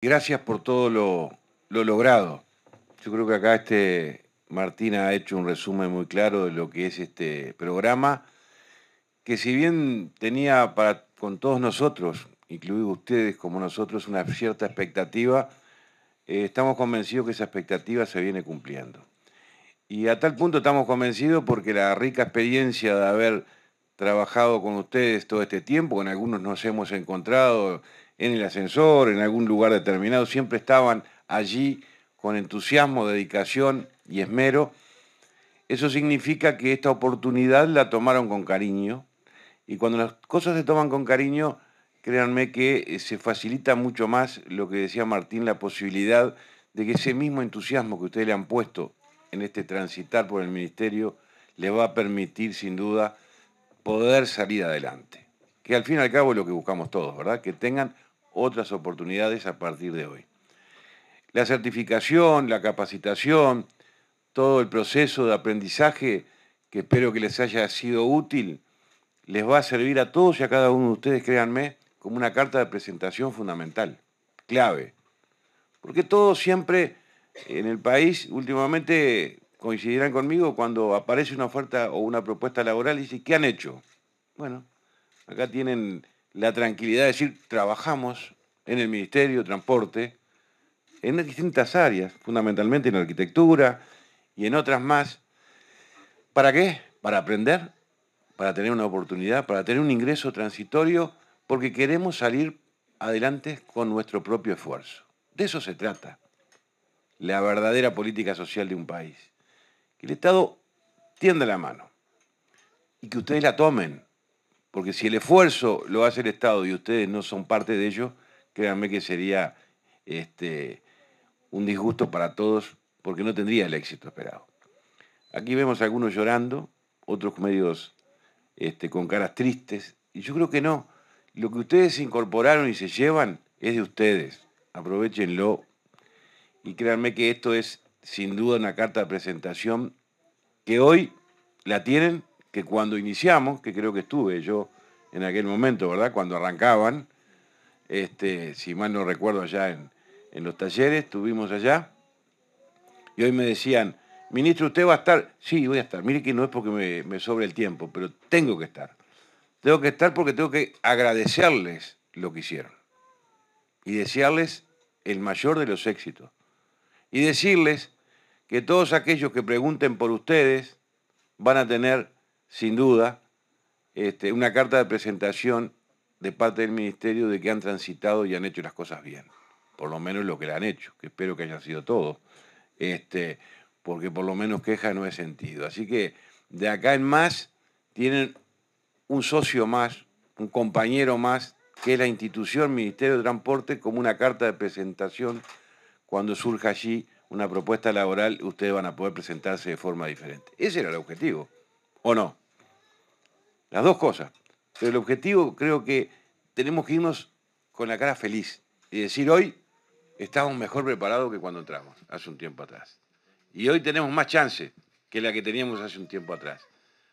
Gracias por todo lo, lo logrado. Yo creo que acá este Martín ha hecho un resumen muy claro de lo que es este programa, que si bien tenía con todos nosotros, incluidos ustedes como nosotros, una cierta expectativa, eh, estamos convencidos que esa expectativa se viene cumpliendo. Y a tal punto estamos convencidos porque la rica experiencia de haber trabajado con ustedes todo este tiempo, con algunos nos hemos encontrado en el ascensor, en algún lugar determinado, siempre estaban allí con entusiasmo, dedicación y esmero. Eso significa que esta oportunidad la tomaron con cariño y cuando las cosas se toman con cariño, créanme que eh, se facilita mucho más lo que decía Martín, la posibilidad de que ese mismo entusiasmo que ustedes le han puesto en este transitar por el ministerio le va a permitir sin duda poder salir adelante. Que al fin y al cabo es lo que buscamos todos, ¿verdad? Que tengan otras oportunidades a partir de hoy. La certificación, la capacitación, todo el proceso de aprendizaje que espero que les haya sido útil, les va a servir a todos y a cada uno de ustedes, créanme, como una carta de presentación fundamental, clave. Porque todos siempre en el país, últimamente coincidirán conmigo, cuando aparece una oferta o una propuesta laboral y dicen, ¿qué han hecho? Bueno, acá tienen la tranquilidad de decir, trabajamos en el Ministerio de Transporte, en distintas áreas, fundamentalmente en arquitectura y en otras más. ¿Para qué? Para aprender, para tener una oportunidad, para tener un ingreso transitorio, porque queremos salir adelante con nuestro propio esfuerzo. De eso se trata, la verdadera política social de un país. Que el Estado tienda la mano y que ustedes la tomen, porque si el esfuerzo lo hace el Estado y ustedes no son parte de ello, créanme que sería este, un disgusto para todos, porque no tendría el éxito esperado. Aquí vemos a algunos llorando, otros medios este, con caras tristes, y yo creo que no. Lo que ustedes incorporaron y se llevan es de ustedes. Aprovechenlo. Y créanme que esto es sin duda una carta de presentación que hoy la tienen que cuando iniciamos, que creo que estuve yo en aquel momento, ¿verdad? Cuando arrancaban, este, si mal no recuerdo allá en, los talleres, estuvimos allá, y hoy me decían, ministro, ¿usted va a estar? Sí, voy a estar. Mire que no es porque me, me sobre el tiempo, pero tengo que estar. Tengo que estar porque tengo que agradecerles lo que hicieron y desearles el mayor de los éxitos. Y decirles que todos aquellos que pregunten por ustedes van a tener sin duda, este, una carta de presentación de parte del Ministerio de que han transitado y han hecho las cosas bien. Por lo menos lo que le han hecho, que espero que haya sido todo. Este, porque por lo menos queja no he sentido. Así que de acá en más tienen un socio más, un compañero más, que es la institución Ministerio de Transporte, como una carta de presentación. Cuando surja allí una propuesta laboral, ustedes van a poder presentarse de forma diferente. Ese era el objetivo. ¿O no? Las dos cosas. Pero el objetivo creo que tenemos que irnos con la cara feliz y decir hoy estamos mejor preparados que cuando entramos, hace un tiempo atrás. Y hoy tenemos más chance que la que teníamos hace un tiempo atrás.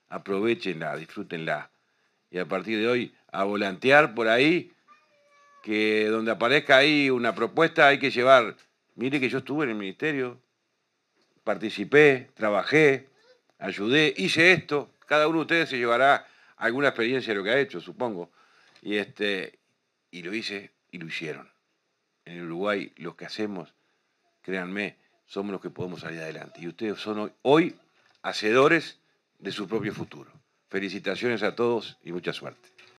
Aprovechenla, disfrútenla. Y a partir de hoy, a volantear por ahí, que donde aparezca ahí una propuesta hay que llevar. Mire que yo estuve en el ministerio, participé, trabajé, ayudé, hice esto, cada uno de ustedes se llevará alguna experiencia de lo que ha hecho, supongo. Y, este, y lo hice y lo hicieron. En Uruguay los que hacemos, créanme, somos los que podemos salir adelante. Y ustedes son hoy hacedores de su propio futuro. Felicitaciones a todos y mucha suerte.